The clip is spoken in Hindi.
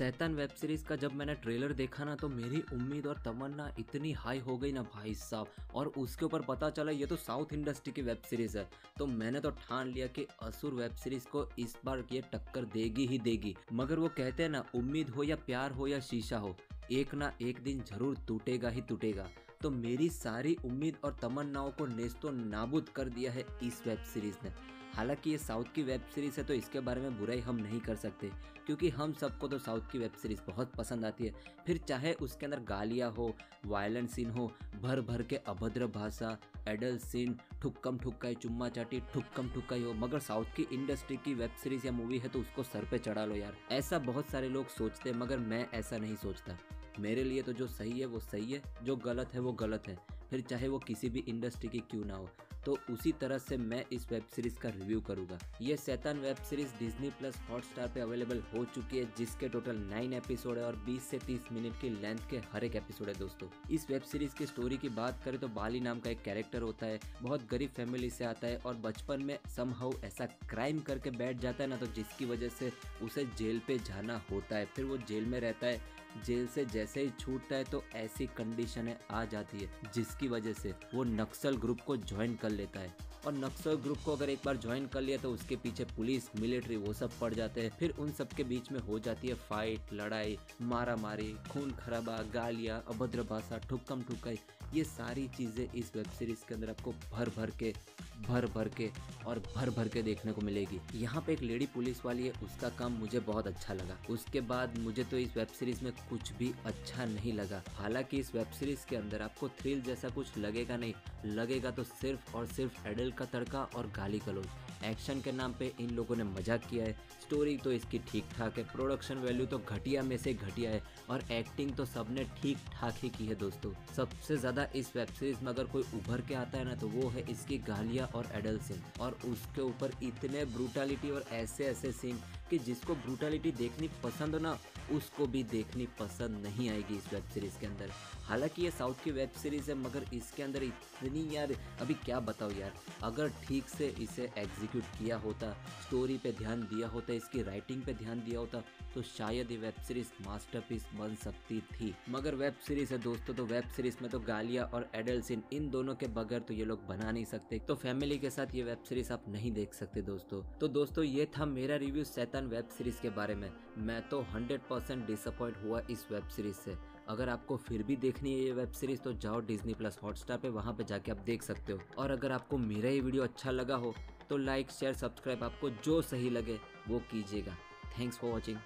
सैतान वेब सीरीज़ का जब मैंने ट्रेलर देखा ना तो मेरी उम्मीद और तमन्ना इतनी हाई हो गई ना भाई साहब। और उसके ऊपर पता चला, ये तो साउथ इंडस्ट्री की वेब सीरीज़ है। तो मैंने तो ठान लिया कि असुर वेब सीरीज़ को इस बार ये टक्कर देगी ही देगी। मगर वो कहते हैं ना, उम्मीद हो या प्यार हो या शीशा हो, एक ना एक दिन ज़रूर टूटेगा ही टूटेगा। तो मेरी सारी उम्मीद और तमन्नाओं को नेस्तो नाबूद कर दिया है इस वेब सीरीज़ ने। हालाँकि ये साउथ की वेब सीरीज़ है तो इसके बारे में बुराई हम नहीं कर सकते, क्योंकि हम सबको तो साउथ की वेब सीरीज़ बहुत पसंद आती है। फिर चाहे उसके अंदर गालियाँ हो वायलेंट सीन हो भर भर के अभद्र भाषा एडल सीन ठुक्कम ठुक्काई चुम्मा चाटी ठुक्कम ठुक्काई हो, मगर साउथ की इंडस्ट्री की वेब सीरीज़ या मूवी है तो उसको सर पे चढ़ा लो यार। ऐसा बहुत सारे लोग सोचते मगर मैं ऐसा नहीं सोचता। मेरे लिए तो जो सही है, वो सही है, जो गलत है, वो गलत है। फिर चाहे वो किसी भी इंडस्ट्री की क्यों ना हो। तो उसी तरह से मैं इस वेब सीरीज़ का रिव्यू करूँगा। ये Saitan web series Disney plus Hotstar पे अवेलेबल हो चुकी है, जिसके टोटल नाइन एपिसोड है और 20 से 30 मिनट की लेंथ के हर एक एपिसोड है दोस्तों। इस वेब सीरीज़ की स्टोरी की बात करें तो बाली नाम का एक कैरेक्टर होता है, बहुत गरीब फैमिली से आता है और बचपन में समहाउ ऐसा क्राइम करके बैठ जाता है ना तो जिसकी वजह से उसे जेल पे जाना होता है। फिर वो जेल में रहता है जेल से जैसे ही छूटता है तो ऐसी कंडीशनें आ जाती है, जिसकी वजह से वो नक्सल ग्रुप को ज्वाइन कर लेता है। और नक्सल ग्रुप को अगर एक बार ज्वाइन कर लिया तो उसके पीछे पुलिस मिलिट्री वो सब पड़ जाते हैं। फिर उन सब के बीच में हो जाती है फाइट लड़ाई मारा मारी खून खराबा गालियाँ अभद्र भाषा ठुक्कम ठुकाई ये सारी चीज़ें इस वेब सीरीज़ के अंदर आपको भर भर के भर भर के और भर भर के देखने को मिलेगी। यहाँ पे एक लेडी पुलिस वाली है, उसका काम मुझे बहुत अच्छा लगा। उसके बाद मुझे तो इस वेब सीरीज़ में कुछ भी अच्छा नहीं लगा। हालाँकि इस वेब सीरीज़ के अंदर आपको थ्रिल जैसा कुछ लगेगा नहीं। लगेगा तो सिर्फ़ और सिर्फ़ एडल का तड़का और गाली गलोज। एक्शन के नाम पे इन लोगों ने मज़ाक किया है। स्टोरी तो इसकी ठीक ठाक है। प्रोडक्शन वैल्यू तो घटिया में से घटिया है। और एक्टिंग तो सबने ठीक ठाक ही की है दोस्तों। सबसे ज़्यादा इस वेब सीरीज़ में अगर कोई उभर के आता है ना तो वो है इसकी गालियाँ और एडल सीन और उसके ऊपर इतने ब्रूटालिटी और ऐसे ऐसे सीन कि जिसको ब्रूटालिटी देखनी पसंद हो ना उसको भी देखनी पसंद नहीं आएगी इस वेब सीरीज़ के अंदर। हालाँकि ये साउथ की वेब सीरीज़ है, मगर इसके अंदर इतनी यार, अभी क्या बताओ यार? अगर ठीक से इसे एग्जीक्यूट किया होता स्टोरी पे ध्यान दिया होता, इसकी राइटिंग पे ध्यान दिया होता तो शायद ये वेब सीरीज़ मास्टरपीस बन सकती थी। मगर वेब सीरीज़ है दोस्तों तो वेब सीरीज़ में तो गालिया और एडल्ट इन दोनों के बगैर तो ये लोग बना नहीं सकते। तो फैमिली के साथ ये वेब सीरीज़ आप नहीं देख सकते दोस्तों। तो दोस्तों, ये था मेरा रिव्यू सैतान वेब सीरीज़ के बारे में। मैं तो हंड्रेड परसेंट डिसअपॉइंट हुआ इस वेब सीरीज़ से। अगर आपको फिर भी देखनी है ये वेब सीरीज़ तो जाओ डिजनी प्लस हॉटस्टार पे, वहाँ पे जाके आप देख सकते हो। और अगर आपको मेरा ये वीडियो अच्छा लगा हो तो लाइक शेयर सब्सक्राइब आपको जो सही लगे, वो कीजिएगा। Thanks for watching